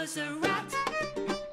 was a rat.